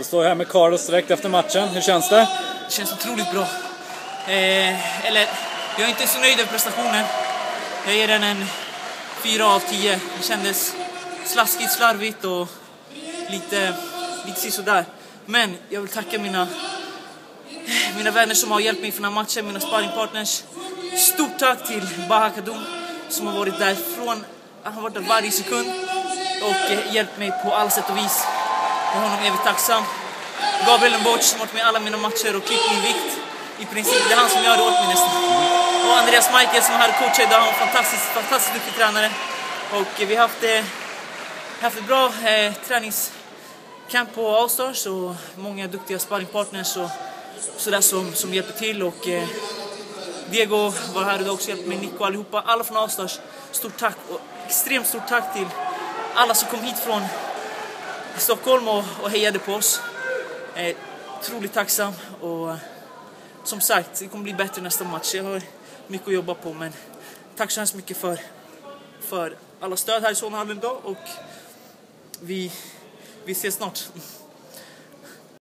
Då står jag här med Carlos direkt efter matchen. Hur känns det? Det känns otroligt bra. Eh, eller, jag är inte så nöjd över prestationen. Jag ger den en 4 av 10. Det kändes slaskigt, slarvigt och lite, lite sisådär. Men jag vill tacka mina, mina vänner som har hjälpt mig för den här matchen, mina sparringpartners. Stort tack till Baha Kadum som har varit där från, han har varit där varje sekund och eh, hjälpt mig på alla sätt och vis. Jag är honom evigt tacksam. Gabriel Mboch som har varit med i alla mina matcher och klippt min vikt. I princip, det är han som gör det åt mig nästan. Och Andreas Michael som är här och coachar idag, han är en fantastiskt, fantastiskt duktig tränare. Och vi har haft, eh, haft ett bra eh, träningscamp på Allstars och många duktiga sparringpartners och sådär som, som hjälper till. Och, eh, Diego var här idag också och hjälpte mig, Nico allihopa, alla från Allstars. Stort tack och extremt stort tack till alla som kom hit från Stockholm och, och hejade på oss. Eh, otroligt tacksam och som sagt, det kommer bli bättre nästa match. Jag har mycket att jobba på men tack så hemskt mycket för, för alla stöd här i Solna idag och vi, vi ses snart.